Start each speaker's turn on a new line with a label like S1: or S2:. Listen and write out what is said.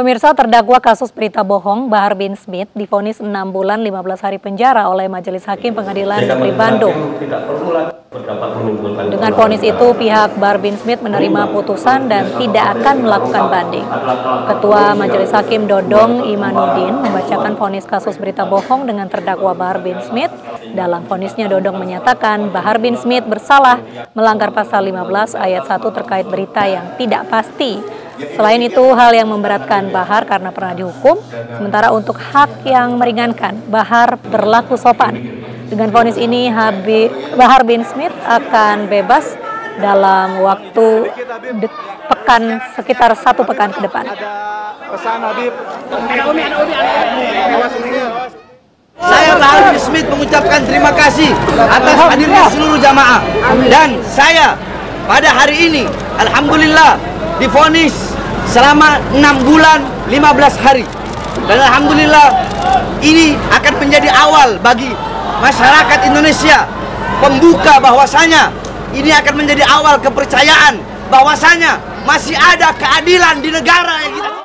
S1: Pemirsa terdakwa kasus berita bohong Bahar bin Smith difonis 6 bulan 15 hari penjara oleh Majelis Hakim Pengadilan Negeri Bandung. Dengan vonis itu, pihak Bahar bin Smith menerima putusan dan tidak akan melakukan banding. Ketua Majelis Hakim Dodong Imanuddin membacakan vonis kasus berita bohong dengan terdakwa Bahar bin Smith. Dalam vonisnya Dodong menyatakan Bahar bin Smith bersalah melanggar pasal 15 ayat 1 terkait berita yang tidak pasti Selain itu, hal yang memberatkan Bahar karena pernah dihukum, sementara untuk hak yang meringankan, Bahar berlaku sopan. Dengan vonis ini, Bahar bin Smith akan bebas dalam waktu pekan sekitar satu pekan ke depan.
S2: Saya Bahar bin Smith mengucapkan terima kasih atas hadirnya seluruh jamaah dan saya pada hari ini, Alhamdulillah difonis selama 6 bulan 15 hari. Dan Alhamdulillah ini akan menjadi awal bagi masyarakat Indonesia pembuka bahwasanya ini akan menjadi awal kepercayaan bahwasanya masih ada keadilan di negara yang kita